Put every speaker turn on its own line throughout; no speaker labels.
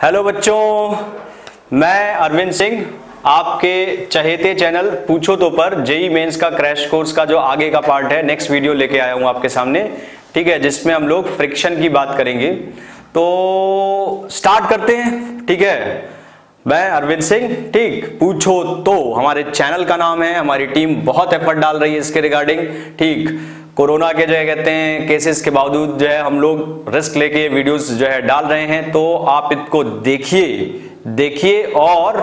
Hello बच्चों, मैं अरविंद सिंह, आपके चहेते चैनल पूछो तो पर जेई मेंस का क्रैश कोर्स का जो आगे का पार्ट है नेक्स्ट वीडियो लेके आया हूँ आपके सामने। ठीक है, जिसमें हम लोग फ्रिक्शन की बात करेंगे। तो स्टार्ट करते हैं, ठीक है? मैं अरविंद सिंह, ठीक, पूछो तो। हमारे चैनल का नाम है, हमारी टीम बहुत एफर्ट डाल रही है इसके रिगार्डिंग ठीक। कोरोना के जो है कहते हैं केसेस के बावजूद जो है हम लोग रिस्क लेके वीडियोस जो है डाल रहे हैं। तो आप इसको देखिए देखिए और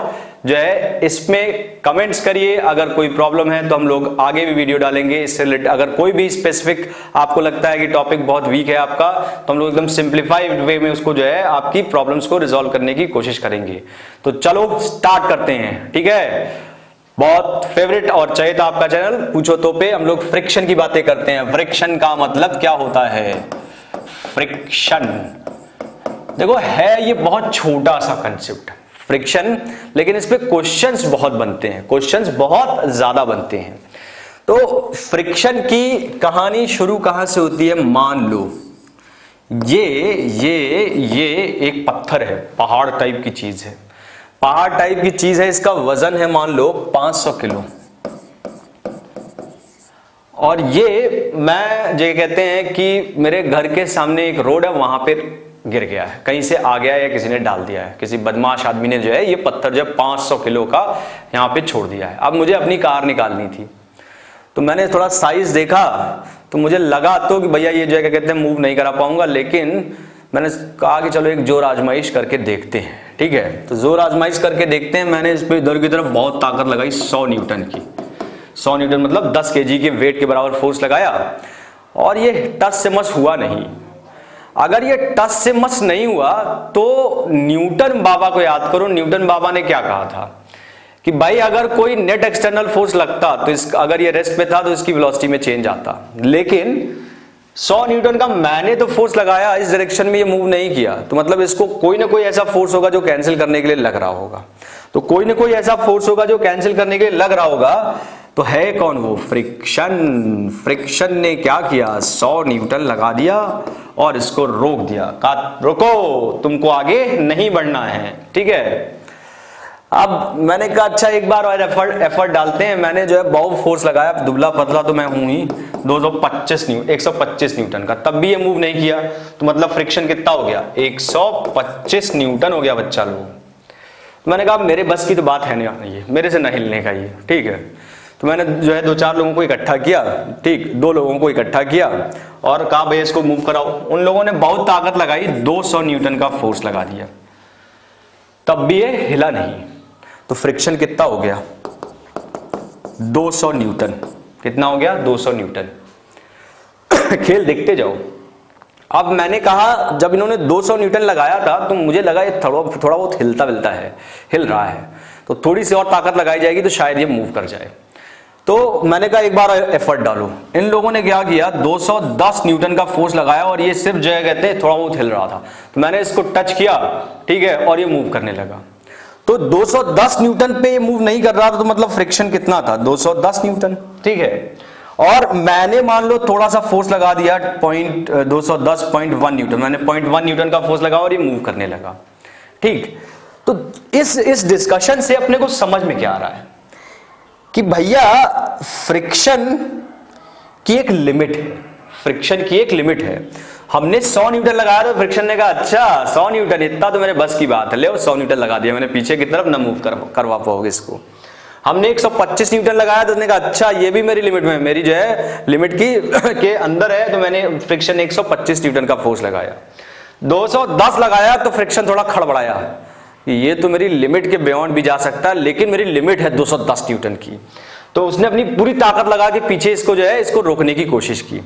जो है इसमें कमेंट्स करिए। अगर कोई प्रॉब्लम है तो हम लोग आगे भी वीडियो डालेंगे। इससे रिलेटेड अगर कोई भी स्पेसिफिक आपको लगता है कि टॉपिक बहुत वीक है आपका तो हम लोग एकदम सिंप्लीफाइड वे में उसको जो है आपकी प्रॉब्लम्स को रिजोल्व करने की कोशिश करेंगे। तो चलो स्टार्ट करते हैं, ठीक है? बहुत फेवरेट और चहित आपका चैनल पूछो तो पे, हम लोग फ्रिक्शन की बातें करते हैं। फ्रिक्शन का मतलब क्या होता है? फ्रिक्शन देखो, है ये बहुत छोटा सा कंसेप्ट फ्रिक्शन लेकिन इस पर क्वेश्चंस बहुत बनते हैं। क्वेश्चंस बहुत ज़्यादा बनते हैं। तो फ्रिक्शन की कहानी शुरू कहाँ से होती है? मान लो, ये ये ये एक पत्थर है, पहाड़ टाइप की चीज़ है। पहाड़ टाइप की चीज़ है, इसका वज़न है मान लो 500 किलो। और ये मैं जो कहते हैं कि मेरे घर के सामने एक रोड है, वहाँ पे गिर गया है। कहीं से आ गया है या किसी ने डाल दिया है। किसी बदमाश आदमी ने जो है, ये पत्थर जो 500 किलो का यहाँ पे छोड़ दिया है। अब मुझे अपनी कार निकालनी थी। तो मैंने थोड़ा साइज़ देखा तो मुझे लगा तो कि भैया ये जो है, क्या कहते हैं मूव नहीं करा पाऊँगा, लेकिन मैंने कहा कि चलो एक ज़ोर आजमाइश करके देखते हैं, ठीक है? तो ज़ोर आजमाइश करके देखते हैं, मैंने इस पर इधर की तरफ़ बहुत ताकत लगाई 100 न्यूटन की। 100 न्यूटन मतलब 10 केजी के वेट के बराबर फोर्स लगाया, और ये टच से मस हुआ नहीं। अगर ये टच से मस नहीं हुआ तो न्यूटन बाबा को याद करो, न्यूटन बाबा ने क्या कहा था? कि भाई, अगर कोई नेट एक्सटर्नल फोर्स लगता तो इस, अगर ये रेस्ट पे था तो इसकी वेलोसिटी में चेंज आता। लेकिन 100 न्यूटन का मैंने तो फोर्स लगाया, इस डायरेक्शन में ये मूव नहीं किया। तो मतलब इसको कोई ना कोई ऐसा फोर्स होगा जो कैंसिल करने के लिए लग रहा होगा। तो कोई ना कोई ऐसा फोर्स होगा जो कैंसिल करने के लिए लग रहा होगा। तो है कौन वो? फ्रिक्शन फ्रिक्शन ने क्या किया? 100 न्यूटन लगा दिया और इसको रोक दिया। कहा, रोको, तुमको आगे नहीं बढ़ना है। ठीक है? अब मैंने कहा अच्छा एक बार और एफर्ट एफर्ट डालते हैं। मैंने जो है बहुत फोर्स लगाया। दुबला पतला तो मैं हूँ ही। 225 न्यू 125 न्यूटन का। तब भी ये मूव नहीं किया। तो मतलब फ्रिक्शन कितना हो गया? 125 न्यूटन हो गया बच्चा लोग। तो मैंने कहा मेरे बस की तो बात है नहीं ये, मेरे से न हिलने का ये। ठीक है। तो मैंने जो है दो चार लोगों को इकट्ठा किया। ठीक, दो लोगों को इकट्ठा किया और कहा, भैया, इसको मूव कराओ। उन लोगों ने बहुत ताकत लगाई। 200 न्यूटन का फोर्स लगा दिया। तब भी ये हिला नहीं। तो फ्रिक्शन कितना हो गया? 200 न्यूटन। कितना हो गया? 200 न्यूटन। खेल देखते जाओ। अब मैंने कहा, जब इन्होंने 200 न्यूटन लगाया था तो मुझे लगा ये थोड़ा थोड़ा बहुत हिलता विलता है, हिल रहा है। तो थोड़ी सी और ताकत लगाई जाएगी तो शायद ये मूव कर जाए। तो मैंने कहा, एक बार एफर्ट डालो। इन लोगों ने क्या किया? 210 न्यूटन का फोर्स लगाया, और ये सिर्फ़ जो है कहते थोड़ा बहुत हिल रहा था। तो मैंने इसको टच किया, ठीक है, और ये मूव करने लगा। तो 210 न्यूटन पे ये मूव नहीं कर रहा था तो मतलब फ्रिक्शन कितना था? 210 न्यूटन, ठीक है? और मैंने मान लो थोड़ा सा फोर्स लगा दिया पॉइंट दो न्यूटन। मैंने पॉइंट न्यूटन का फोर्स लगा और ये मूव करने लगा, ठीक? तो इस इस डिस्कशन से अपने को समझ में क्या आ रहा है? कि भैया फ्रिक्शन की एक लिमिट है। फ्रिक्शन की एक लिमिट है। हमने 100 न्यूटन लगाया तो फ्रिक्शन ने कहा अच्छा 100 न्यूटन इतना तो मेरे बस की बात है। ले 100 न्यूटन लगा दिया मैंने पीछे की तरफ़ ना मूव कर, करवा पाओगे इसको। हमने 125 न्यूटन लगाया तो उसने कहा अच्छा ये भी मेरी लिमिट में है। मेरी जो है लिमिट की के अंदर है तो मैंने फ्रिक्शन 125 न्यूटन का फोर्स लगाया। 210 लगाया तो फ्रिक्शन थोड़ा खड़बड़ाया। ये तो मेरी लिमिट के बियॉन्ड भी जा सकता है लेकिन मेरी लिमिट है 210 न्यूटन की। तो उसने अपनी पूरी ताकत लगा के पीछे इसको जो है इसको रोकने की कोशिश की।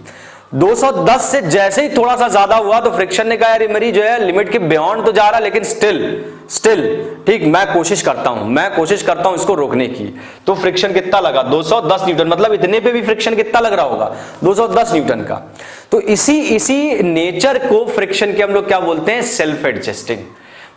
210 से जैसे ही थोड़ा सा ज़्यादा हुआ तो फ्रिक्शन ने कहा, यार मेरी जो है लिमिट के बियॉन्ड तो जा रहा, लेकिन स्टिल स्टिल ठीक, मैं कोशिश करता हूँ, मैं कोशिश करता हूँ इसको रोकने की। तो फ्रिक्शन कितना लगा? 210 न्यूटन मतलब इतने पे भी फ्रिक्शन कितना लग रहा होगा? 210 न्यूटन का। तो इसी इसी नेचर को फ्रिक्शन के हम लोग क्या बोलते हैं? सेल्फ एडजस्टिंग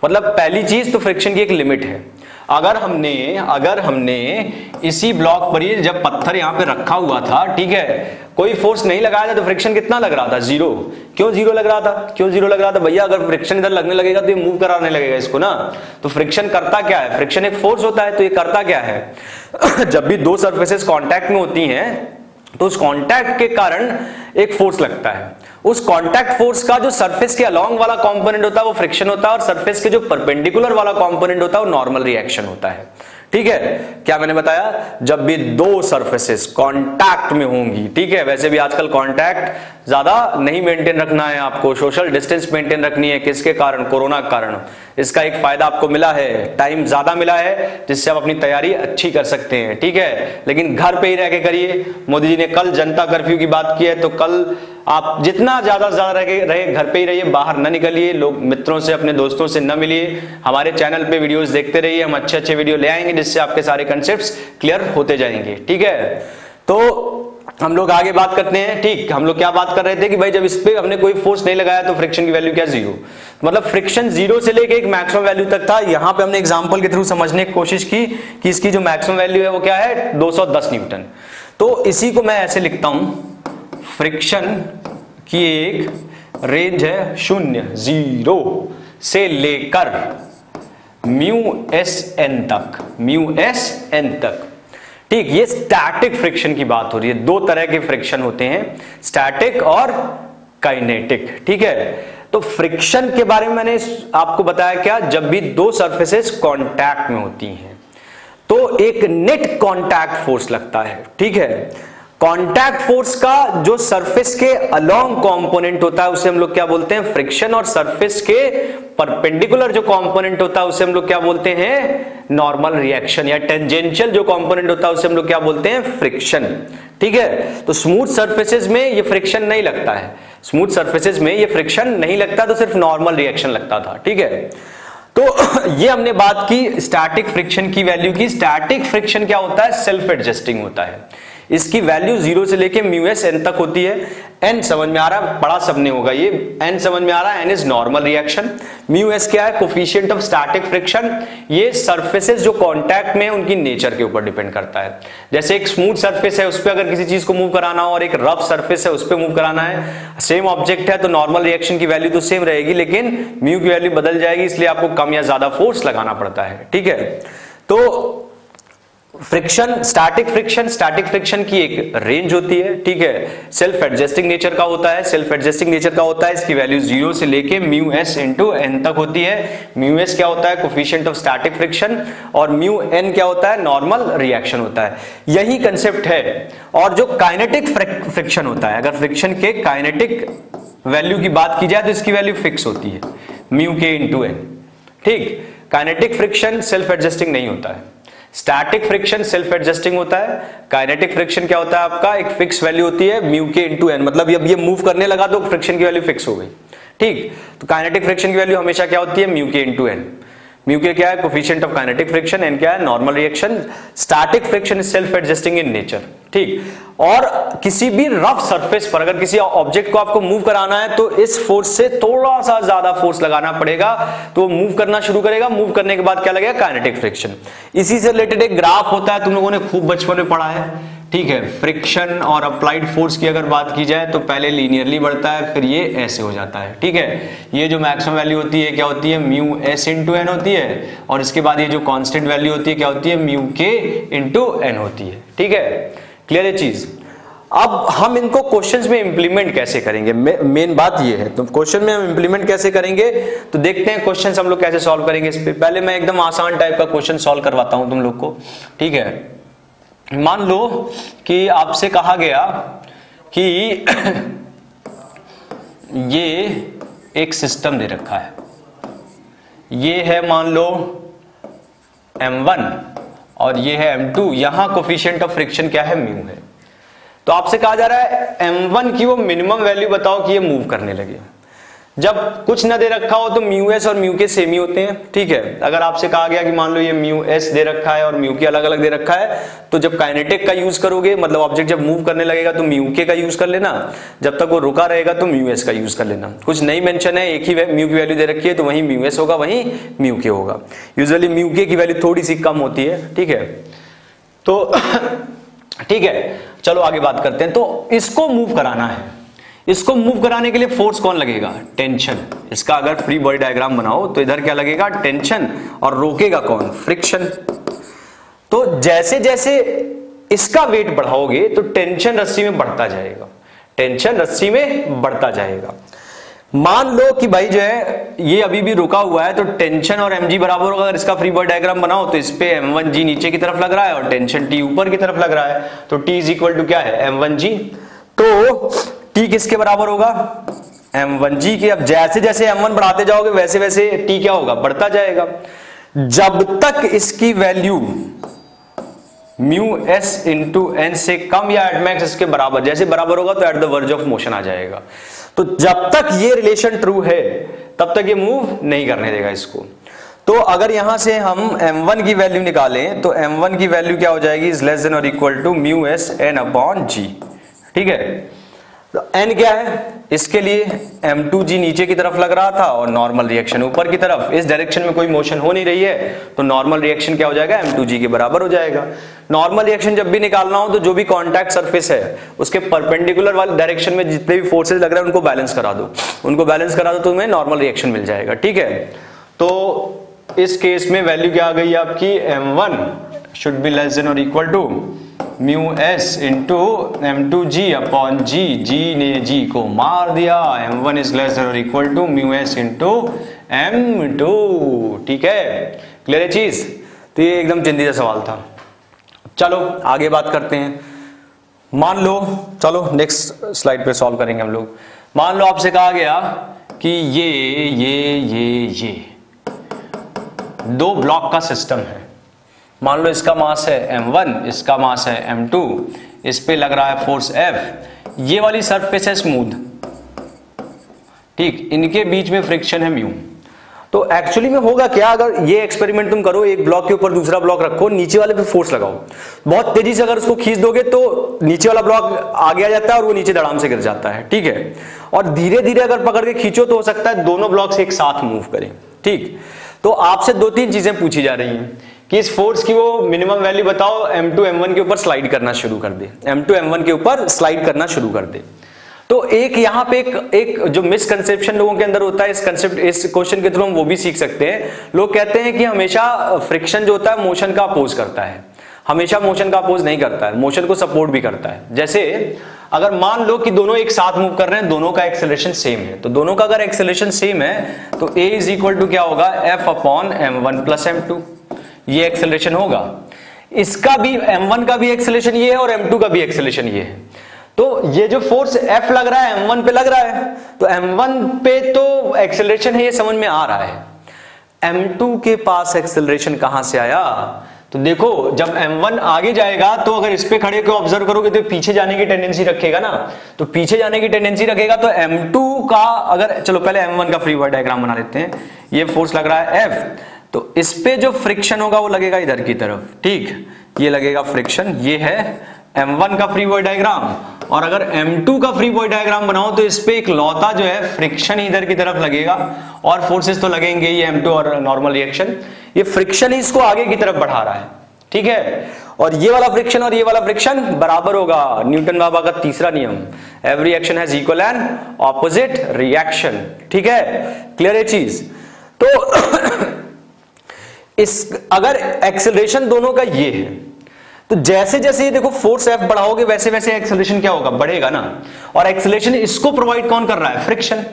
मतलब पहली चीज़ तो फ्रिक्शन की एक लिमिट है। अगर हमने अगर हमने इसी ब्लॉक पर ही जब पत्थर यहाँ पे रखा हुआ था, ठीक है, कोई फोर्स नहीं लगाया था तो फ्रिक्शन कितना लग रहा था? ज़ीरो क्यों ज़ीरो लग रहा था? क्यों ज़ीरो लग रहा था? भैया, अगर फ्रिक्शन इधर लगने लगेगा तो ये मूव कराने लगेगा इसको ना। तो फ्रिक्शन करता क्या है? फ्रिक्शन एक फोर्स होता है तो ये करता क्या है? जब भी दो सर्फेसेस कॉन्टेक्ट में होती हैं तो उस कांटेक्ट के कारण एक फोर्स लगता है। उस कांटेक्ट फोर्स का जो सरफेस के अलोंग वाला कंपोनेंट होता है, वो फ्रिक्शन होता है और सरफेस के जो परपेंडिकुलर वाला कंपोनेंट होता है, वो नॉर्मल रिएक्शन होता है। ठीक है? क्या मैंने बताया? जब भी दो सरफेसेस कांटेक्ट में होंगी, ठीक है? वैसे भी आजकल कांटेक्ट ज़्यादा नहीं मेंटेन रखना है आपको। सोशल डिस्टेंस मेंटेन रखनी है। किसके कारण? कोरोना के कारण। इसका एक फ़ायदा आपको मिला है टाइम ज़्यादा मिला है जिससे आप अपनी तैयारी अच्छी कर सकते हैं ठीक है? लेकिन घर पे ही रह के करिए। मोदी जी ने कल जनता कर्फ्यू की बात की है तो कल आप जितना ज़्यादा ज़्यादा रहे, रहे घर पे ही रहिए बाहर न निकलिए लोग मित्रों से अपने दोस्तों से न मिलिए। हमारे चैनल पे वीडियोस देखते रहिए हम अच्छे अच्छे वीडियो ले आएँगे जिससे आपके सारे कंसेप्ट क्लियर होते जाएँगे ठीक है? तो हम लोग आगे बात करते हैं। ठीक, हम लोग क्या बात कर रहे थे कि भाई जब इस पर हमने कोई फोर्स नहीं लगाया तो फ्रिक्शन की वैल्यू क्या ज़ीरो मतलब फ्रिक्शन ज़ीरो से लेके एक मैक्सिमम वैल्यू तक था। यहाँ पे हमने एग्जांपल के थ्रू समझने की कोशिश की कि इसकी जो मैक्सिमम वैल्यू है वो क्या है? 210 न्यूटन तो इसी को मैं ऐसे लिखता हूँ। फ्रिक्शन की एक रेंज है शून्य ज़ीरो से लेकर म्यू एस एन तक। म्यू एस एन तक। ठीक, ये स्टैटिक फ्रिक्शन की बात हो रही है। दो तरह के फ्रिक्शन होते हैं स्टैटिक और काइनेटिक ठीक है? तो फ्रिक्शन के बारे में मैंने आपको बताया क्या? जब भी दो सर्फेसेस कॉन्टैक्ट में होती हैं तो एक नेट कॉन्टैक्ट फोर्स लगता है, ठीक है? कांटेक्ट फोर्स का जो सरफेस के अलोंग कंपोनेंट होता है, उसे हम लोग क्या बोलते हैं? फ्रिक्शन और सरफेस के परपेंडिकुलर जो कंपोनेंट होता है, उसे हम लोग क्या बोलते हैं? नॉर्मल रिएक्शन या टेंजेंशियल जो कंपोनेंट होता है, उसे हम लोग क्या बोलते हैं? फ्रिक्शन ठीक है? तो स्मूथ सर्फेसेस में ये फ्रिक्शन नहीं लगता है। स्मूथ सर्फेसेस में ये फ्रिक्शन नहीं लगता तो सिर्फ़ नॉर्मल रिएक्शन लगता था। ठीक है? तो ये हमने बात की स्टैटिक फ्रिक्शन की वैल्यू की। स्टैटिक फ्रिक्शन क्या होता है? सेल्फ एडजस्टिंग होता है। इसकी वैल्यू ज़ीरो से लेके म्यू एस एन तक होती है। एन समझ में आ रहा है, बड़ा सबने होगा ये। एन समझ में आ रहा है N is normal reaction mu s क्या है? कोफिशियंट ऑफ़ स्टैटिक फ्रिक्शन ये सरफेसेस जो कांटेक्ट में उनकी नेचर के ऊपर डिपेंड करता है। जैसे एक स्मूथ सर्फेस है, उस पर अगर किसी चीज़ को मूव कराना हो और एक रफ सर्फेस है, उस पर मूव कराना है सेम ऑब्जेक्ट है तो नॉर्मल रिएक्शन की वैल्यू तो सेम रहेगी, लेकिन म्यू की वैल्यू बदल जाएगी, इसलिए आपको कम या ज़्यादा फोर्स लगाना पड़ता है। ठीक है? तो friction static friction static friction की एक रेंज होती है, ठीक है? सेल्फ एडजस्टिंग नेचर का होता है सेल्फ एडजस्टिंग नेचर का होता है, इसकी वैल्यू ज़ीरो से लेके म्यू एस इंटू एन तक होती है। म्यू एस क्या होता है? कोफिशियंट ऑफ़ स्टैटिक फ्रिक्शन और म्यू एन क्या होता है? नॉर्मल रिएक्शन होता है। यही कंसेप्ट है। और जो काइनेटिक फ्रिक्शन होता है, अगर फ्रिक्शन के काइनेटिक वैल्यू की बात की जाए तो इसकी वैल्यू फिक्स होती है। म्यू के इंटू एन ठीक? काइनेटिक फ्रिक्शन सेल्फ एडजस्टिंग नहीं होता है। स्टैटिक फ्रिक्शन सेल्फ एडजस्टिंग होता है। काइनेटिक फ्रिक्शन क्या होता है आपका? एक फिक्स वैल्यू होती है म्यू के इंटू एन मतलब अब ये मूव करने लगा तो फ्रिक्शन की वैल्यू फिक्स हो गई। ठीक? तो काइनेटिक फ्रिक्शन की वैल्यू हमेशा क्या होती है? म्यू के इंटू एन म्यू के क्या है? Coefficient of kinetic friction N क्या है? Normal reaction static friction is self adjusting in nature ठीक? और किसी भी रफ सरफेस पर अगर किसी ऑब्जेक्ट को आपको मूव कराना है तो इस फोर्स से थोड़ा सा ज़्यादा फोर्स लगाना पड़ेगा। तो मूव करना शुरू करेगा। मूव करने के बाद क्या लगेगा? काइनेटिक फ्रिक्शन इसी से रिलेटेड एक ग्राफ होता है, तुम लोगों ने खूब बचपन में पढ़ा है। ठीक है फ्रिक्शन और अप्लाइड फोर्स की अगर बात की जाए तो पहले लीनियरली बढ़ता है, फिर ये ऐसे हो जाता है, ठीक है? ये जो मैक्सिमम वैल्यू होती है, क्या होती है? म्यू एस इंटू एन होती है, और इसके बाद ये जो कांस्टेंट वैल्यू होती है, क्या होती है? म्यू के इंटू एन होती है, ठीक है? क्लियर है चीज़? अब हम इनको क्वेश्चंस में इंप्लीमेंट कैसे करेंगे? मेन बात ये है तो क्वेश्चन में हम इंप्लीमेंट कैसे करेंगे? तो देखते हैं क्वेश्चन हम लोग कैसे सॉल्व करेंगे इस पर पहले मैं एकदम आसान टाइप का क्वेश्चन सॉल्व करवाता हूँ तुम लोग को, ठीक है? मान लो कि आपसे कहा गया कि ये एक सिस्टम दे रखा है। ये है मान लो M1 और ये है M2 यहाँ कोफिशियंट ऑफ़ फ्रिक्शन क्या है? म्यू है। तो आपसे कहा जा रहा है M1 की वो मिनिमम वैल्यू बताओ कि ये मूव करने लगे। जब कुछ ना दे रखा हो तो म्यू एस और म्यू के सेम ही होते हैं, ठीक है? अगर आपसे कहा गया कि मान लो ये म्यू एस दे रखा है और म्यू के अलग अलग दे रखा है तो जब काइनेटिक का यूज़ करोगे मतलब ऑब्जेक्ट जब मूव करने लगेगा तो म्यू के का यूज़ कर लेना, जब तक वो रुका रहेगा तो म्यू एस का यूज़ कर लेना। कुछ नहीं मेंशन है, एक ही म्यू की वैल्यू दे रखी है तो वही म्यू एस होगा, वही म्यू के होगा। यूजली म्यू के की वैल्यू थोड़ी सी कम होती है, ठीक है? तो ठीक है, चलो आगे बात करते हैं। तो इसको मूव कराना है। इसको मूव कराने के लिए फोर्स कौन लगेगा? टेंशन इसका अगर फ्री बॉडी डायग्राम बनाओ तो इधर क्या लगेगा? टेंशन और रोकेगा कौन? फ्रिक्शन तो जैसे जैसे इसका वेट बढ़ाओगे तो टेंशन रस्सी में बढ़ता जाएगा। टेंशन रस्सी में बढ़ता जाएगा। मान लो कि भाई जो है, ये अभी भी रुका हुआ है तो टेंशन और mg बराबर होगा। अगर इसका फ्री बॉडी डायग्राम बनाओ तो इस पे m1g नीचे की तरफ़ लग रहा है और टेंशन t ऊपर की तरफ़ लग रहा है। तो t इज़ इक्वल टू क्या है? M1g तो t किसके बराबर होगा? M1g के। अब जैसे जैसे एम वन बढ़ाते जाओगे, वैसे वैसे t क्या होगा? बढ़ता जाएगा। जब तक इसकी value mu s into N से कम या एटमैक्स इसके बराबर, जैसे बराबर होगा तो at the verge of motion आ जाएगा। तो जब तक ये रिलेशन ट्रू है, तब तक ये मूव नहीं करने देगा इसको। तो अगर यहाँ से हम m1 की वैल्यू निकालें तो m1 की वैल्यू क्या हो जाएगी? इज़ लेस देन और equal to mu S N upon G. ठीक है? तो n क्या है? इसके लिए m2g नीचे की तरफ़ लग रहा था और नॉर्मल रिएक्शन ऊपर की तरफ़। इस डायरेक्शन में कोई मोशन हो नहीं रही है तो नॉर्मल रिएक्शन क्या हो जाएगा? M2g के बराबर हो जाएगा। नॉर्मल रिएक्शन जब भी निकालना हो तो जो भी कॉन्टैक्ट सरफेस है, उसके परपेंडिकुलर वाले डायरेक्शन में जितने भी फोर्सेज लग रहे हैं, उनको बैलेंस करा दो। उनको बैलेंस करा दो तो तुम्हें नॉर्मल रिएक्शन मिल जाएगा, ठीक है? तो इस केस में वैल्यू क्या आ गई आपकी? M1 should be less than और equal to mu S into M two G upon G G ने जी को मार दिया। एम वन इज़ लेस और equal to mu S into M two ठीक है? क्लियर है चीज़? तो ये एकदम चिंती सवाल था। चलो, आगे बात करते हैं। मान लो, चलो नेक्स्ट स्लाइड पे सॉल्व करेंगे हम लोग। मान लो आपसे कहा गया कि ये ये ये ये। दो ब्लॉक का सिस्टम है। मान लो इसका मास है m1 इसका मास है m2 इस पे लग रहा है फोर्स F, ये वाली सरफेस है स्मूथ ठीक, इनके बीच में फ्रिक्शन है म्यू तो एक्चुअली में होगा क्या अगर ये एक्सपेरिमेंट तुम करो, एक ब्लॉक के ऊपर दूसरा ब्लॉक रखो, नीचे वाले पे फोर्स लगाओ। बहुत तेज़ी से अगर उसको खींच दोगे तो नीचे वाला ब्लॉक आगे आ जाता है और वो नीचे दड़ाम से गिर जाता है, ठीक है? और धीरे धीरे अगर पकड़ के खींचो तो हो सकता है दोनों ब्लॉक एक साथ मूव करें, ठीक? तो आपसे दो तीन चीज़ें पूछी जा रही हैं। कि इस फोर्स की वो मिनिमम वैल्यू बताओ M2 M1 के ऊपर स्लाइड करना शुरू कर दे। M2 M1 के ऊपर स्लाइड करना शुरू कर दे। तो एक यहाँ पे एक एक जो मिसकंसेप्शन लोगों के अंदर होता है, इस कंसेप्ट इस क्वेश्चन के थ्रू हम वो भी सीख सकते हैं। लोग कहते हैं कि हमेशा फ्रिक्शन जो होता है मोशन का अपोज करता है। हमेशा मोशन का अपोज नहीं करता है। मोशन को सपोर्ट भी करता है। जैसे, अगर मान लो कि दोनों एक साथ मूव कर रहे हैं, दोनों का एक्सेलेशन सेम है। तो दोनों का अगर एक्सेलेशन सेम है तो ए इज़ इक्वल टू क्या होगा? F upon M one plus M two ये एक्सेलेशन होगा। इसका भी m1 का भी एक्सेलेशन ये है और m2 का भी एक्सेलेशन ये है। तो ये जो फोर्स F लग रहा है m1 पे लग रहा है तो m1 पे तो एक्सेलरेशन है, ये समझ में आ रहा है। M2 के पास एक्सेलरेशन कहाँ से आया? तो देखो, जब m1 आगे जाएगा तो अगर इस पे खड़े को ऑब्ज़र्व करोगे तो पीछे जाने की टेंडेंसी रखेगा ना। तो पीछे जाने की टेंडेंसी रखेगा तो m2 का अगर, चलो पहले m1 का फ्री बॉडी डायग्राम बना लेते हैं। ये फोर्स लग रहा है F तो इस पे जो फ्रिक्शन होगा वो लगेगा इधर की तरफ़। ठीक? ये लगेगा फ्रिक्शन ये है m1 का फ्री बॉडी डायग्राम और अगर m2 का फ्री बॉडी डायग्राम बनाओ तो इस पे एक लौता जो है फ्रिक्शन इधर की तरफ़ लगेगा। और फोर्सेस तो लगेंगे ही m2 और नॉर्मल रिएक्शन ये फ्रिक्शन ही इसको आगे की तरफ़ बढ़ा रहा है। ठीक है? और ये वाला फ्रिक्शन और ये वाला फ्रिक्शन बराबर होगा न्यूटन बाबा का तीसरा नियम। Every action has equal and opposite reaction ठीक है? क्लियर है चीज़? तो इस अगर एक्सेलरेशन दोनों का ये है तो जैसे जैसे ये देखो फोर्स एफ़ बढ़ाओगे वैसे वैसे एक्सेलरेशन क्या होगा? बढ़ेगा ना। और एक्सेलरेशन इसको प्रोवाइड कौन कर रहा है? फ्रिक्शन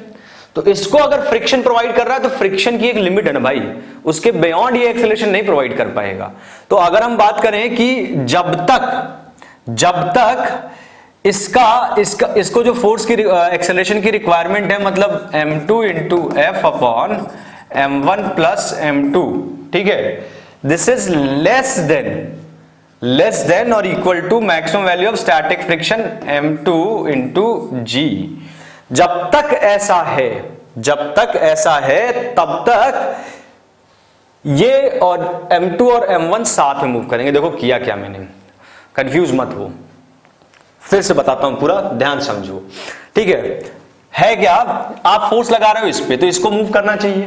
तो इसको अगर फ्रिक्शन प्रोवाइड कर रहा है तो फ्रिक्शन की एक लिमिट है ना भाई। उसके बियॉन्ड ये एक्सेलरेशन नहीं प्रोवाइड कर पाएगा। तो अगर हम बात करें कि जब तक जब तक इसका इसका, इसको जो फोर्स की एक्सेलरेशन की रिक्वायरमेंट है मतलब m2 two into F upon M one plus M two ठीक है? This is less than less than और equal to maximum value of static friction M two into G जब तक ऐसा है, जब तक ऐसा है, तब तक ये और M2 और M1 साथ में मूव करेंगे। देखो किया क्या मैंने। कंफ्यूज मत हो। फिर से बताता हूँ पूरा, ध्यान समझो। ठीक है? है क्या? आप फोर्स लगा रहे हो इस पे तो इसको मूव करना चाहिए।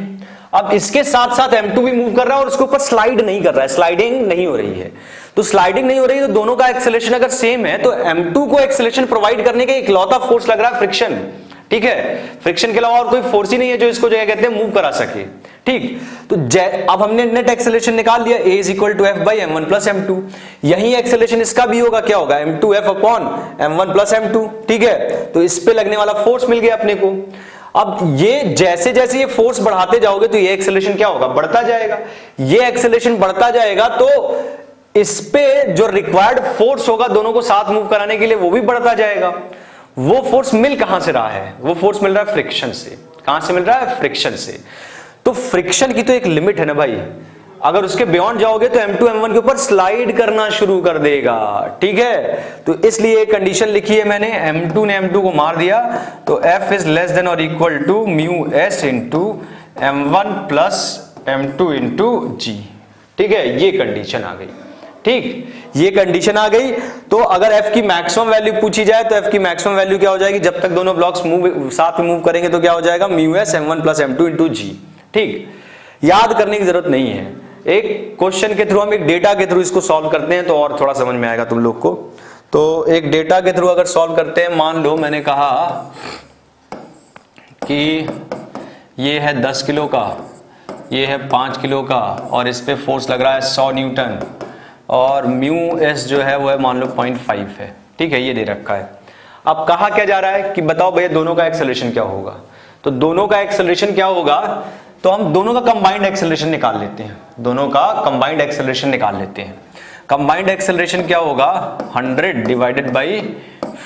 अब इसके साथ साथ M2 भी मूव कर रहा है और उसके ऊपर स्लाइड नहीं कर रहा है। स्लाइडिंग नहीं हो रही है। तो स्लाइडिंग नहीं हो रही है तो दोनों का एक्सेलेशन अगर सेम है तो M2 को एक्सेलेशन प्रोवाइड करने के इकलौता फोर्स लग रहा है फ्रिक्शन ठीक है? फ्रिक्शन के अलावा और कोई फोर्स ही नहीं है जो इसको जो कहते हैं मूव करा सके। ठीक? तो अब हमने नेट एक्सेलेशन निकाल लिया A is equal to F by M one plus M two यही एक्सेलेशन इसका भी होगा, क्या होगा? M two F upon M one plus M two ठीक है? तो इस पे लगने वाला फोर्स मिल गया अपने को। अब ये जैसे जैसे ये फोर्स बढ़ाते जाओगे तो ये एक्सेलेशन क्या होगा? बढ़ता जाएगा। ये एक्सेलेशन बढ़ता जाएगा तो इस पे जो रिक्वायर्ड फोर्स होगा दोनों को साथ मूव कराने के लिए वो भी बढ़ता जाएगा। वो फोर्स मिल कहाँ से रहा है? वो फोर्स मिल रहा है फ्रिक्शन से। कहाँ से मिल रहा है? फ्रिक्शन से। तो फ्रिक्शन की तो एक लिमिट है ना भाई। अगर उसके बियॉन्ड जाओगे तो M2 M1 के ऊपर स्लाइड करना शुरू कर देगा। ठीक है? तो इसलिए कंडीशन लिखी है मैंने। M2 ने M2 को मार दिया। तो F इज़ लेस देन और equal to mu S into M one plus M two into G ठीक है? ये कंडीशन आ गई। ठीक? ये कंडीशन आ गई। तो अगर f की मैक्सिमम वैल्यू पूछी जाए तो f की मैक्सिमम वैल्यू क्या हो जाएगी? जब तक दोनों ब्लॉक्स मूव साथ में मूव करेंगे तो क्या हो जाएगा? Mu S M one plus M two into G ठीक? याद करने की ज़रूरत नहीं है। एक क्वेश्चन के थ्रू हम एक डेटा के थ्रू इसको सॉल्व करते हैं तो और थोड़ा समझ में आएगा तुम लोग को। तो एक डेटा के थ्रू अगर सॉल्व करते हैं, मान लो मैंने कहा कि ये है दस किलो का, ये है पाँच किलो का, और इस पर फोर्स लग रहा है सौ न्यूटन, और म्यू एस जो है वो है मान लो पॉइंट फाइव है। ठीक है, ये दे रखा है। अब कहा क्या जा रहा है कि बताओ भैया, दोनों का एक्सेलरेशन क्या होगा? तो दोनों का एक्सेलरेशन क्या होगा? तो हम दोनों का कंबाइंड एक्सेलरेशन निकाल लेते हैं। दोनों का कंबाइंड एक्सेलरेशन निकाल लेते हैं। कंबाइंड एक्सेलरेशन क्या होगा? 100 डिवाइडेड बाई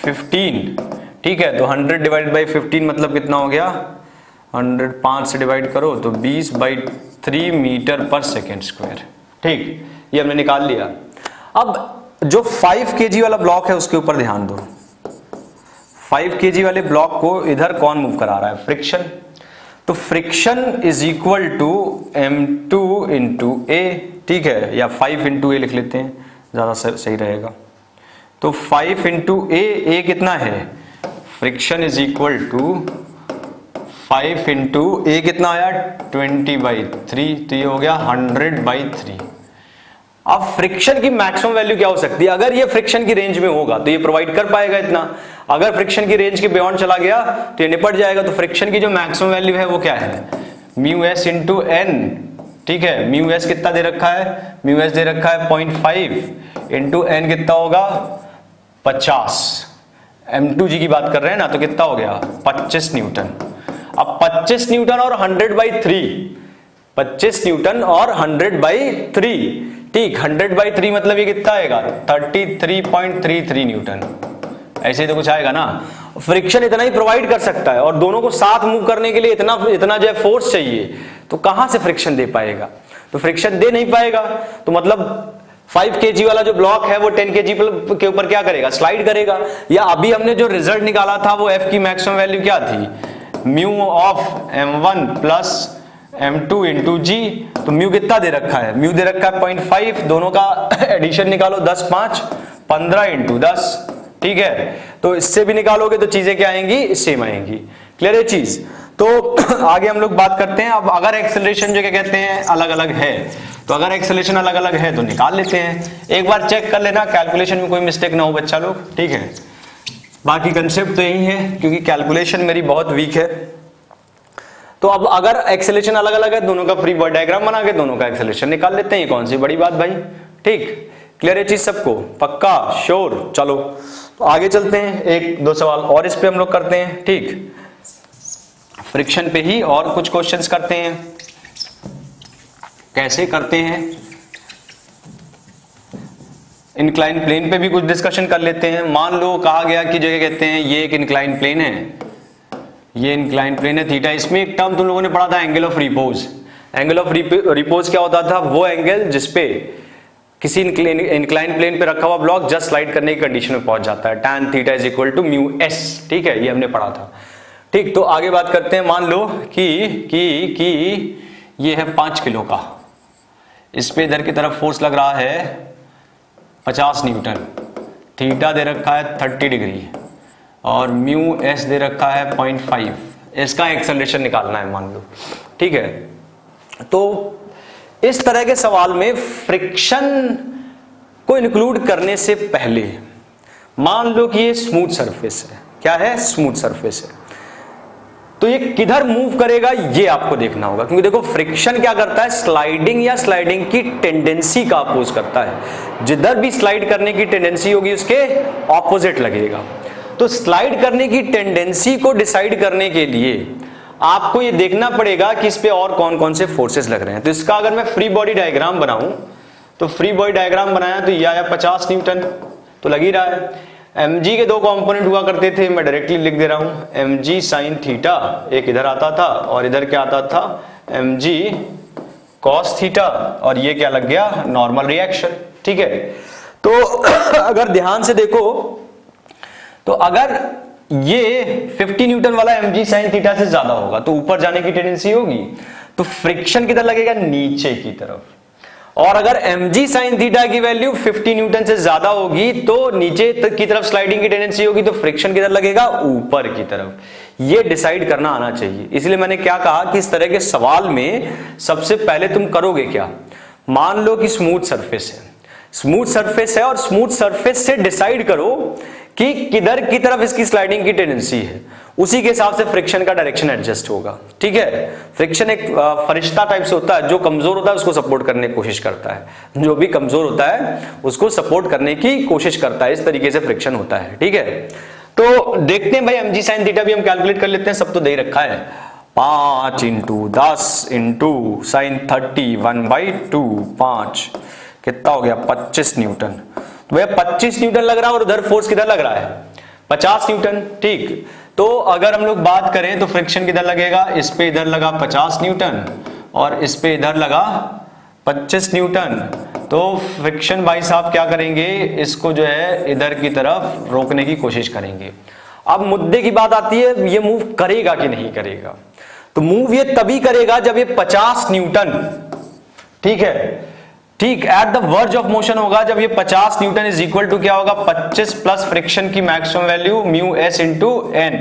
15 ठीक है तो 100 डिवाइडेड बाई 15 मतलब कितना हो गया? 100 पाँच से डिवाइड करो तो 20 by three metre per second square ठीक, ये हमने निकाल लिया। अब जो 5 के वाला ब्लॉक है, उसके ऊपर ध्यान दो। 5 के वाले ब्लॉक को इधर कौन मूव करा रहा है? फ्रिक्शन तो friction is equal to M two into A ठीक है? या फाइव इंटू ए लिख लेते हैं, ज़्यादा सही रहेगा। तो फाइव इंटू ए ए कितना है? Friction is equal to five into A कितना आया? ट्वेंटी बाई थ्री तो ये हो गया हंड्रेड बाई थ्री अब फ्रिक्शन की मैक्सिमम वैल्यू क्या हो सकती है? अगर ये फ्रिक्शन की रेंज में होगा तो ये प्रोवाइड कर पाएगा इतना। अगर फ्रिक्शन की रेंज के बियॉन्ड चला गया तो ये निपट जाएगा तो फ्रिक्शन की जो मैक्सिमम वैल्यू है वो क्या है? म्यू एस इंटू एन ठीक है? म्यू एस कितना दे रखा है? म्यू एस दे रखा है पॉइंट फाइव इंटू एन कितना होगा? पचास। एम टू जी की बात कर रहे हैं ना तो कितना हो गया? पच्चीस न्यूटन। अब पच्चीस न्यूटन और हंड्रेड बाई थ्री पच्चीस न्यूटन और हंड्रेड बाई थ्री ठीक हंड्रेड बाई थ्री मतलब ये कितना आएगा? Thirty three point three three newton. ऐसे ही तो कुछ आएगा ना। फ्रिक्शन इतना ही प्रोवाइड कर सकता है और दोनों को साथ मूव करने के लिए इतना इतना जो है फोर्स चाहिए तो कहाँ से फ्रिक्शन दे पाएगा? तो फ्रिक्शन दे नहीं पाएगा तो मतलब फाइव के वाला जो ब्लॉक है, वो टेन के के ऊपर क्या करेगा? स्लाइड करेगा? या अभी हमने जो रिज़ल्ट निकाला था, वो एफ़ की मैक्सिमम वैल्यू क्या थी? Mu of M one plus M two into G तो म्यू कितना दे रखा है? म्यू दे रखा है पॉइंट फाइव दोनों का एडिशन निकालो दस पाँच, पंद्रह इंटू दस ठीक है? तो इससे भी निकालोगे तो चीज़ें क्या आएँगी? सेम आएँगी। क्लियर है चीज़? तो आगे हम लोग बात करते हैं। अब अगर एक्सेलरेशन जो क्या कहते हैं? अलग अलग है। तो अगर एक्सेलरेशन अलग अलग है तो निकाल लेते हैं। एक बार चेक कर लेना। कैलकुलेशन में कोई मिस्टेक ना हो बच्चा लोग। ठीक है? बाकी कंसेप्ट तो यही है, क्योंकि कैलकुलेशन मेरी बहुत वीक है। तो अब अगर एक्सेलेशन अलग अलग है, दोनों का फ्री बॉडी डायग्राम बना के दोनों का एक्सेलेशन निकाल लेते हैं। कौन सी बड़ी बात भाई? ठीक। क्लियर है चीज़ सबको? पक्का? श्योर चलो। आगे चलते हैं। एक, दो सवाल और इस पे हम लोग करते हैं। ठीक। फ्रिक्शन पे ही और कुछ क्वेश्चंस करते हैं। कैसे करते हैं? इंक्लाइन प्लेन पे भी कुछ डिस्कशन कर लेते हैं। मान लो कहा गया कि जगह कहते हैं, ये एक इंक्लाइन प्लेन है। ये इंक्लाइन प्लेन है थीटा इसमें एक टर्म तुम लोगों ने पढ़ा था angle of repose angle of repose क्या होता था? वो एंगल जिसपे किसी इंक्लाइन प्लेन पे रखा हुआ ब्लॉक जस्ट स्लाइड करने की कंडीशन में पहुँच जाता है। Tan theta is equal to mu S ठीक है? ये हमने पढ़ा था। ठीक तो आगे बात करते हैं। मान लो कि कि कि ये है पाँच किलो का। इस पे इधर की तरफ़ फोर्स लग रहा है पचास न्यूटन। थीटा दे रखा है थर्टी डिग्री और म्यू एस दे रखा है पॉइंट फाइव इसका एक्सेलरेशन निकालना है, मान लो। ठीक है? तो इस तरह के सवाल में फ्रिक्शन को इंक्लूड करने से पहले, मान लो कि ये स्मूथ सरफेस है। क्या है? स्मूथ सरफेस है। तो ये किधर मूव करेगा? ये आपको देखना होगा। क्योंकि देखो फ्रिक्शन क्या करता है? स्लाइडिंग या स्लाइडिंग की टेंडेंसी का अपोज करता है। जिधर भी स्लाइड करने की टेंडेंसी होगी, उसके ऑपोजिट लगेगा। तो स्लाइड करने की टेंडेंसी को डिसाइड करने के लिए आपको ये देखना पड़ेगा कि इस पे और कौन कौन से फोर्सेस लग रहे हैं। तो इसका अगर मैं फ्री बॉडी डायग्राम बनाऊँ तो फ्री बॉडी डायग्राम बनाया तो ये आया पचास न्यूटन तो लग ही रहा है। एम के दो कंपोनेंट हुआ करते थे, मैं डायरेक्टली लिख दे रहा हूँ। एम जी साइन थीटा एक इधर आता था और इधर क्या आता था? एम जी कॉस थीटा और ये क्या लग गया? नॉर्मल रिएक्शन ठीक है? तो अगर ध्यान से देखो तो अगर ये 50 न्यूटन वाला एम जी साइन थीटा से ज़्यादा होगा तो ऊपर जाने की टेंडेंसी होगी। तो फ्रिक्शन किधर लगेगा? नीचे की तरफ़। और अगर एम जी साइन थीटा की वैल्यू 50 न्यूटन से ज़्यादा होगी तो नीचे की तरफ़ स्लाइडिंग की टेंडेंसी होगी तो फ्रिक्शन किधर लगेगा? ऊपर की तरफ़। ये डिसाइड करना आना चाहिए। इसलिए मैंने क्या कहा कि इस तरह के सवाल में सबसे पहले तुम करोगे क्या? मान लो कि स्मूथ सरफेस है। स्मूथ सरफेस है और स्मूथ सरफेस से डिसाइड करो कि किधर की तरफ़ इसकी स्लाइडिंग की टेंडेंसी है, उसी के हिसाब से फ्रिक्शन का डायरेक्शन एडजस्ट होगा, ठीक है? फ्रिक्शन एक फरिश्ता टाइप से होता है, जो कमज़ोर होता है, उसको सपोर्ट करने की कोशिश करता है। जो भी कमज़ोर होता है, उसको सपोर्ट करने की कोशिश करता है, इस तरीके से फ्रिक्शन होता है, ठीक है? तो देखते हैं भाई एम जी साइन थीटा भी हम कैलकुलेट कर लेते हैं, सब तो दे रखा है। पाँच इंटू दस into sine thirty one by two पाँच। कितना हो गया? पच्चीस न्यूटन। भैया पच्चीस न्यूटन लग रहा है और उधर फोर्स किधर लग रहा है? पचास न्यूटन, ठीक। तो अगर हम लोग बात करें तो फ्रिक्शन किधर लगेगा? इस पे इधर लगा 50 न्यूटन और इस पे इधर लगा 25 न्यूटन। तो फ्रिक्शन भाई साहब क्या करेंगे? इसको जो है इधर की तरफ़ रोकने की कोशिश करेंगे। अब मुद्दे की बात आती है, ये मूव करेगा कि नहीं करेगा? तो मूव ये तभी करेगा जब ये 50 न्यूटन, ठीक है? ठीक at the verge of motion होगा, जब ये 50 न्यूटन इज़ इक्वल टू क्या होगा? 25 प्लस फ्रिक्शन की maximum value mu S into N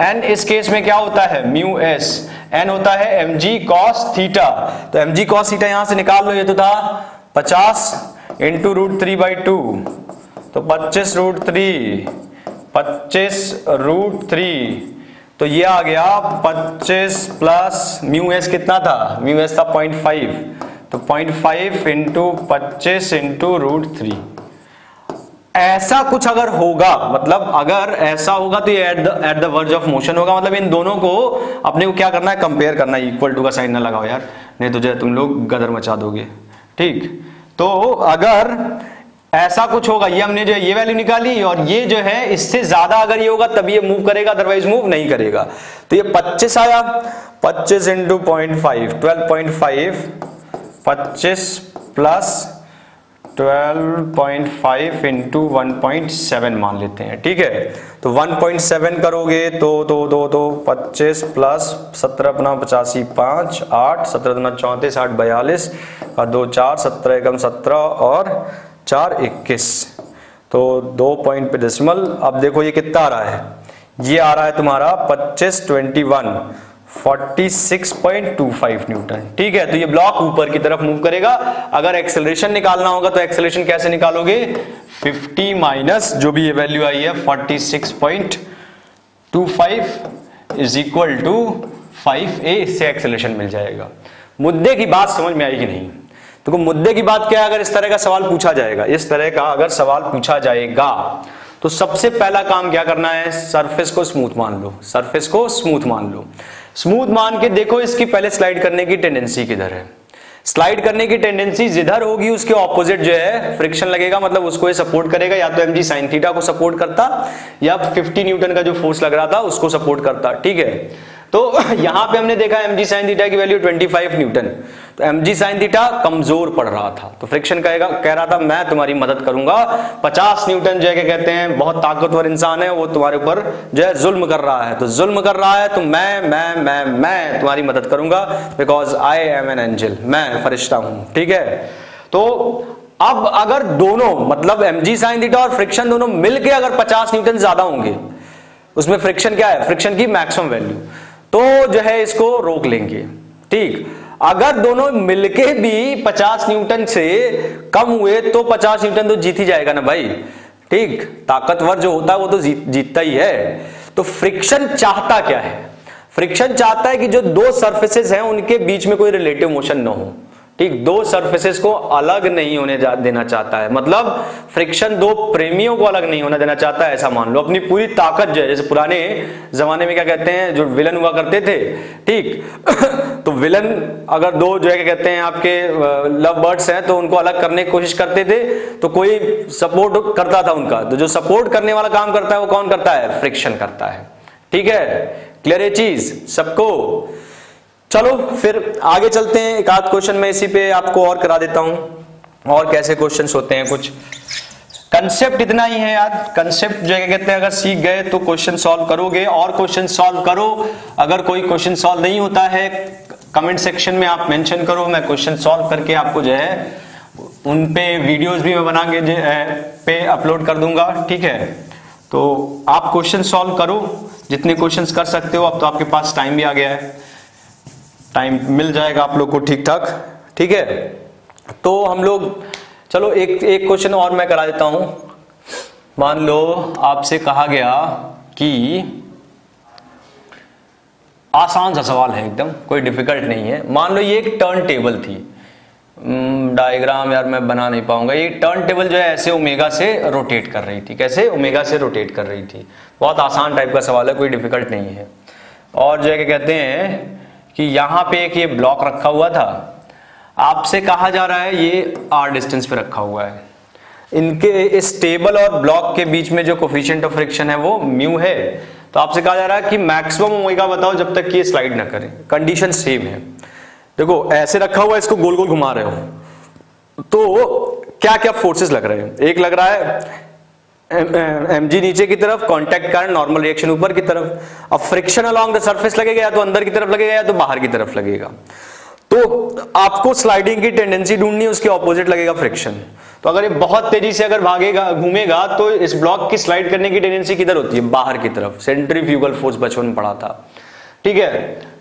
N इस केस में क्या होता है? म्यू एस एन होता है एम जी कॉस थीटा तो एम जी कॉस थीटा यहाँ से निकाल लो, ये तो था 50 into root three by two तो 25 रूट थ्री पच्चीस रूट थ्री तो ये आ गया 25 प्लस म्यू एस कितना था? म्यू एस था पॉइंट फाइव तो पॉइंट फाइव इंटू पच्चीस इंटू रूट थ्री ऐसा कुछ अगर होगा मतलब अगर ऐसा होगा तो ये at the at the verge of motion होगा मतलब इन दोनों को अपने को क्या करना है? कंपेयर करना है इक्वल टू का साइन ना लगाओ यार। नहीं तो जो तुम लोग गदर मचा दोगे। ठीक? तो अगर ऐसा कुछ होगा, ये हमने जो है ये वैल्यू निकाली और ये जो है इससे ज़्यादा अगर ये होगा तभी ये मूव करेगा अदरवाइज़ मूव नहीं करेगा। तो ये 25 आया 25 into point five twelve point five पच्चीस plus twelve point five into one मान लेते हैं, ठीक है? तो वन पॉइंट सेवन करोगे तो दो दो दो पच्चीस प्लस सत्रह अपना पचासी पाँच, आठ, सत्रह दुना चौंतीस, आठ बयालीस, और दो चार, सत्रह एकम सत्रह, और चार इक्कीस। तो दो पॉइंट पे डेसिमल अब देखो ये कितना आ रहा है? ये आ रहा है तुम्हारा पच्चीस ट्वेंटी वन। 46.25 न्यूटन। ठीक है तो ये ब्लॉक ऊपर की तरफ़ मूव करेगा। अगर एक्सेलरेशन निकालना होगा तो एक्सेलरेशन कैसे निकालोगे? 50 माइनस जो भी ये वैल्यू आई है 46.25 इज़ इक्वल टू 5a इससे एक्सेलरेशन मिल जाएगा। मुद्दे की बात समझ में आई कि नहीं? तो मुद्दे की बात क्या है? अगर इस तरह का सवाल पूछा जाएगा, इस तरह का अगर सवाल पूछा जाएगा तो सबसे पहला काम क्या करना है? सरफेस को स्मूथ मान लो। सरफेस को स्मूथ मान लो। स्मूथ मान के देखो, इसकी पहले स्लाइड करने की टेंडेंसी किधर है? स्लाइड करने की टेंडेंसी जिधर होगी, उसके ऑपोजिट जो है फ्रिक्शन लगेगा मतलब उसको ये सपोर्ट करेगा, या तो एम जी साइन थीटा को सपोर्ट करता, या 50 न्यूटन का जो फोर्स लग रहा था, उसको सपोर्ट करता, ठीक है? तो यहाँ पे हमने देखा एम जी साइन थीटा की वैल्यू 25 न्यूटन तो एम जी साइन थीटा कमज़ोर पड़ रहा था। तो फ्रिक्शन कहेगा, कह रहा था, मैं तुम्हारी मदद करूँगा। 50 न्यूटन जो है कहते हैं, बहुत ताकतवर इंसान है, वो तुम्हारे ऊपर जो है, जुल्म कर रहा है। तो जुल्म कर रहा है तो मैं मैं मैं मैं तुम्हारी मदद करूँगा because I am an angel मैं फरिश्ता हूँ। ठीक है? तो अब अगर दोनों मतलब एम जी साइन थीटा और फ्रिक्शन दोनों मिलके अगर 50 न्यूटन ज़्यादा होंगे, उसमें फ्रिक्शन क्या है? फ्रिक्शन की मैक्सिमम वैल्यू तो जो है इसको रोक लेंगे। ठीक। अगर दोनों मिलके भी 50 न्यूटन से कम हुए तो 50 न्यूटन तो जीत ही जाएगा ना भाई। ठीक। ताकतवर जो होता है वो तो जीत, जीतता ही है। तो फ्रिक्शन चाहता क्या है? फ्रिक्शन चाहता है कि जो दो सर्फेसेस हैं उनके बीच में कोई रिलेटिव मोशन ना हो। ठीक, दो सरफेसेस को अलग नहीं होने देना चाहता है। मतलब फ्रिक्शन दो प्रेमियों को अलग नहीं होने देना चाहता है, ऐसा मान लो। अपनी पूरी ताकत जो है, जैसे पुराने जमाने में क्या कहते हैं, जो विलन हुआ करते थे, ठीक तो विलन अगर दो जो है, क्या कहते हैं, आपके लव बर्ड्स हैं तो उनको अलग करने की कोशिश करते थे तो कोई सपोर्ट करता था उनका। तो जो सपोर्ट करने वाला काम करता है, वो कौन करता है? फ्रिक्शन करता है। ठीक है? क्लियर है चीज़? सबको चलो, फिर आगे चलते हैं। एक आध क्वेश्चन में इसी पे आपको और करा देता हूँ। और कैसे क्वेश्चंस होते हैं कुछ? कंसेप्ट इतना ही है यार। कंसेप्ट जो कहते हैं, अगर सीख गए तो क्वेश्चन सॉल्व करोगे। और क्वेश्चन सॉल्व करो। अगर कोई क्वेश्चन सॉल्व नहीं होता है कमेंट सेक्शन में आप मेंशन करो। मैं क्वेश्चन सॉल्व करके आपको जो है, उन पे वीडियोस भी मैं बना के पे अपलोड कर दूँगा। ठीक है? तो आप क्वेश्चन सॉल्व करो। जितने क्वेश्चंस कर सकते हो, अब तो आपके पास टाइम भी आ गया है। टाइम मिल जाएगा आप लोग को ठीक ठाक ठीक है? तो हम लोग, चलो एक एक क्वेश्चन और मैं करा देता हूँ। मान लो आपसे कहा गया कि आसान सा सवाल है एकदम, कोई डिफ़िकल्ट नहीं है। मान लो ये एक टर्न टेबल थी। डायग्राम यार मैं बना नहीं पाऊँगा। ये टर्न टेबल जो है ऐसे ओमेगा से रोटेट कर रही थी। कैसे? ओमेगा से रोटेट कर रही थी। बहुत आसान टाइप का सवाल है, कोई डिफ़िकल्ट नहीं है। और जो है कहते हैं कि यहाँ पे एक ये ब्लॉक रखा हुआ था। आपसे कहा जा रहा है, ये आर डिस्टेंस पे रखा हुआ है। इनके इस टेबल और ब्लॉक के बीच में जो कोफिशियंट ऑफ़ फ्रिक्शन है, वो म्यू है। तो आपसे कहा जा रहा है कि मैक्सिमम ओमेगा बताओ, जब तक ये स्लाइड ना करें। कंडीशन सेम है। देखो, ऐसे रखा हुआ है, इसको गोल गोल घुमा रहे हो। तो क्या क्या फोर्सेस लग रहे हैं? एक लग रहा है एम जी नीचे की तरफ़ कांटेक्ट कारण नॉर्मल रिएक्शन ऊपर की तरफ़। अब फ्रिक्शन अलोंग द सरफेस लगेगा या तो अंदर की तरफ़ लगेगा या तो बाहर की तरफ़ लगेगा। तो आपको स्लाइडिंग की टेंडेंसी ढूंढनी है, उसके ऑपोजिट लगेगा फ्रिक्शन तो अगर ये बहुत तेज़ी से अगर भागेगा, घूमेगा तो इस ब्लॉक की स्लाइड करने की टेंडेंसी किधर होती है? बाहर की तरफ़। सेंट्रीफ्यूगल फोर्स बचपन पढ़ा था। ठीक है?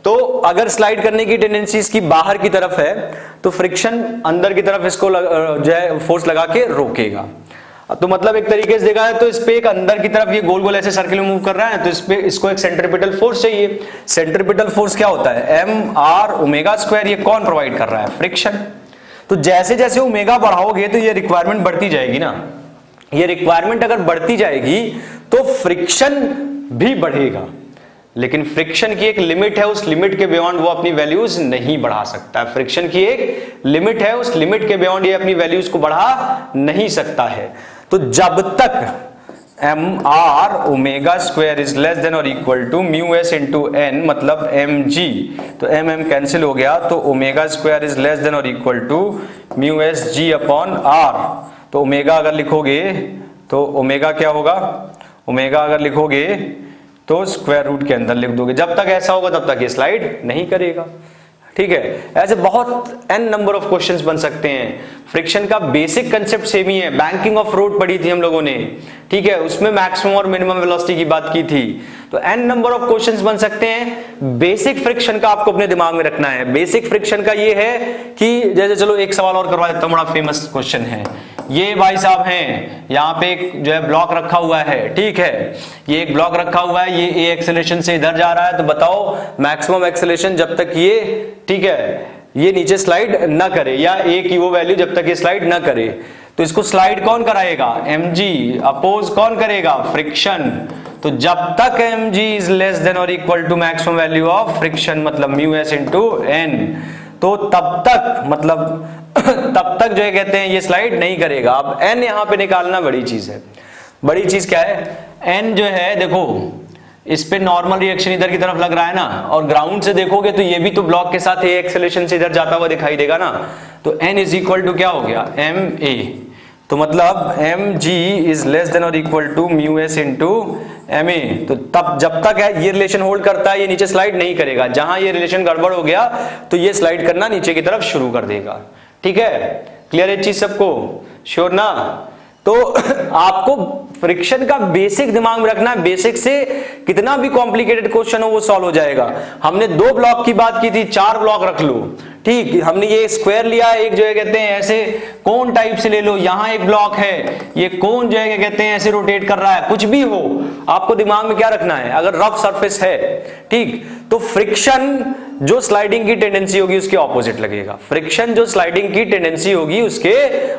तो अगर स्लाइड करने की टेंडेंसी इसकी बाहर की तरफ़ है तो फ्रिक्शन अंदर की तरफ़ इसको जो है फोर्स लगा के रोकेगा। तो मतलब एक तरीके से देखा है तो इस पे एक अंदर की तरफ़ ये गोल गोल ऐसे सर्किल में मूव कर रहा है तो इस पे इसको एक सेंट्रीपिटल फोर्स चाहिए। सेंट्रीपिटल फोर्स क्या होता है? एम आर ओमेगा स्क्वायर ये कौन प्रोवाइड कर रहा है? फ्रिक्शन तो जैसे जैसे ओमेगा बढ़ाओगे तो ये रिक्वायरमेंट बढ़ती जाएगी ना। ये रिक्वायरमेंट अगर बढ़ती जाएगी तो फ्रिक्शन भी बढ़ेगा। लेकिन फ्रिक्शन की एक लिमिट है, उस लिमिट के बियॉन्ड वो अपनी वैल्यूज़ नहीं बढ़ा सकता। फ्रिक्शन की एक लिमिट है, उस लिमिट के बियॉन्ड ये अपनी वैल्यूज़ को बढ़ा नहीं सकता है। तो जब तक M R omega square is less than और equal to mu S into N मतलब एम जी तो एम एम कैंसिल हो गया तो omega square is less than और equal to mu S G upon R तो ओमेगा अगर लिखोगे तो ओमेगा क्या होगा? ओमेगा अगर लिखोगे तो स्क्वायर रूट के अंदर लिख दोगे। जब तक ऐसा होगा, तब तक ये स्लाइड नहीं करेगा। ठीक है? ऐसे बहुत एन नंबर ऑफ़ क्वेश्चंस बन सकते हैं। फ्रिक्शन का बेसिक कंसेप्ट सेम ही है। बैंकिंग ऑफ़ रोड पढ़ी थी हम लोगों ने। ठीक है, उसमें मैक्सिमम और मिनिमम वेलोसिटी की बात की थी। तो एन नंबर ऑफ़ क्वेश्चंस बन सकते हैं। बेसिक फ्रिक्शन का आपको अपने दिमाग में रखना है। बेसिक फ्रिक्शन का ये है कि, जैसे चलो एक सवाल और करवा देता हूँ, बड़ा फ़ेमस क्वेश्चन है। ये भाई साहब हैं, यहाँ पे एक जो है ब्लॉक रखा हुआ है, ठीक है? ये एक ब्लॉक रखा हुआ है, ये ए एक्सेलेशन से इधर जा रहा है तो बताओ मैक्सिमम एक्सेलेशन जब तक ये, ठीक है, ये नीचे स्लाइड ना करे, या ए की वो वैल्यू जब तक ये स्लाइड ना करे। तो इसको स्लाइड कौन कराएगा? एम जी अपोज कौन करेगा? फ्रिक्शन तो जब तक M G is less than और equal to maximum value of friction मतलब म्यू एस इंटू एन तो तब तक मतलब तब तक जो है कहते हैं ये स्लाइड नहीं करेगा। अब एन यहाँ पे निकालना बड़ी चीज़ है। बड़ी चीज़ क्या है? एन जो है, देखो इस पे नॉर्मल रिएक्शन इधर की तरफ़ लग रहा है ना? और ग्राउंड से देखोगे तो ये भी तो ब्लॉक के साथ एक्सेलेशन से इधर जाता हुआ दिखाई देगा ना? तो एन इज़ इक्वल टू क्या हो गया? एम ए तो मतलब M G is less than और equal to mu S into M A तो तब जब तक है, ये रिलेशन होल्ड करता है, ये नीचे स्लाइड नहीं करेगा। जहाँ ये रिलेशन गड़बड़ हो गया तो ये स्लाइड करना नीचे की तरफ़ शुरू कर देगा। ठीक है? क्लियर है चीज़ सबको? श्योर ना? तो आपको फ्रिक्शन का बेसिक दिमाग में रखना है। बेसिक से कितना भी कॉम्प्लिकेटेड क्वेश्चन हो, वो सॉल्व हो जाएगा। हमने दो ब्लॉक की बात की थी, चार ब्लॉक रख लो। ठीक, हमने ये स्क्वायर लिया, एक जो है कहते हैं ऐसे कौन टाइप से ले लो, यहाँ एक ब्लॉक है। ये कौन जो है कहते हैं ऐसे रोटेट कर रहा है। कुछ भी हो, आपको दिमाग में क्या रखना है? अगर रफ सरफेस है, ठीक तो फ्रिक्शन जो स्लाइडिंग की टेंडेंसी होगी, उसके ऑपोजिट लगेगा। फ्रिक्शन जो स्लाइडिंग की टेंडेंसी होगी, उसके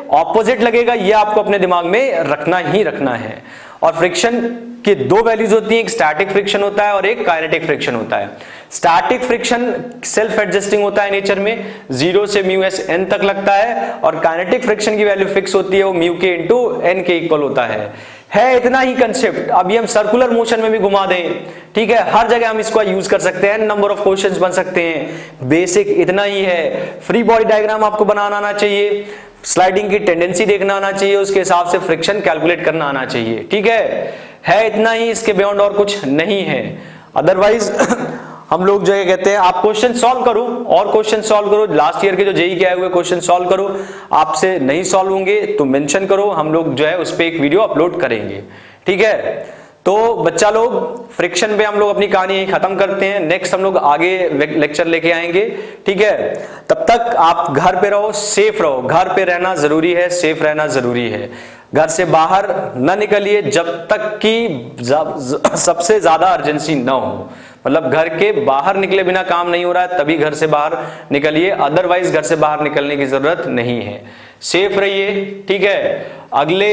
ऑपोजिट लगेगा। यह आपको अपने दिमाग में रखना ही रखना है। और फ्रिक्शन की दो वैल्यूज़ होती हैं, एक स्टैटिक फ्रिक्शन होता है और एक काइनेटिक फ्रिक्शन होता है। स्टैटिक फ्रिक्शन सेल्फ एडजस्टिंग होता है नेचर में ज़ीरो से म्यू एस एन तक लगता है और काइनेटिक फ्रिक्शन की वैल्यू फिक्स होती है, वो म्यू के इंटू एन के इक्वल होता है। है इतना ही कंसेप्ट अभी हम सर्कुलर मोशन में भी घुमा दें, ठीक है? हर जगह हम इसको यूज़ कर सकते हैं नंबर ऑफ़ क्वेश्चंस बन सकते हैं। बेसिक इतना ही है। फ्री बॉडी डायग्राम आपको बनाना आना चाहिए। स्लाइडिंग की टेंडेंसी देखना आना चाहिए, उसके हिसाब से फ्रिक्शन कैलकुलेट करना आना चाहिए। ठीक है? है इतना ही, इसके बियॉन्ड और कुछ नहीं है। अदरवाइज़ हम लोग जो है, कहते हैं, आप क्वेश्चन सॉल्व करो, और क्वेश्चन सॉल्व करो। लास्ट ईयर के जो जेई के आए हुए क्वेश्चन सॉल्व करो। आपसे नहीं सॉल्व होंगे तो मेंशन करो। हम लोग जो है, उस पर एक वीडियो अपलोड करेंगे। ठीक है? तो बच्चा लोग फ्रिक्शन पे हम लोग अपनी कहानी यही खत्म करते हैं। नेक्स्ट हम लोग आगे लेक्चर लेके आएँगे। ठीक है? तब तक आप घर पे रहो सेफ़ रहो। घर पे रहना ज़रूरी है सेफ़ रहना ज़रूरी है। घर से बाहर न निकलिए जब तक कि सबसे ज़्यादा अर्जेंसी न हो। मतलब घर के बाहर निकले बिना काम नहीं हो रहा है, तभी घर से बाहर निकलिए। अदरवाइज़ घर से बाहर निकलने की ज़रूरत नहीं है। सेफ़ रहिए, ठीक है? अगले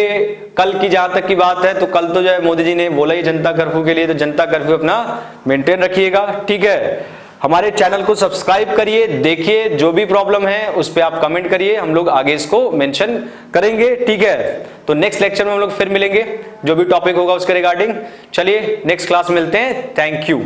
कल की जहाँ तक की बात है तो कल तो जो है मोदी जी ने बोला ही जनता कर्फ्यू के लिए तो जनता कर्फ्यू अपना मेंटेन रखिएगा, ठीक है? हमारे चैनल को सब्सक्राइब करिए, देखिए जो भी प्रॉब्लम है, उस पर आप कमेंट करिए, हम लोग आगे इसको मेंशन करेंगे, ठीक है? तो नेक्स्ट लेक्चर में हम लोग फिर मिलेंगे, जो भी टॉपिक होगा उसके रिगार्डिंग चलिए नेक्स्ट क्लास मिलते हैं थैंक यू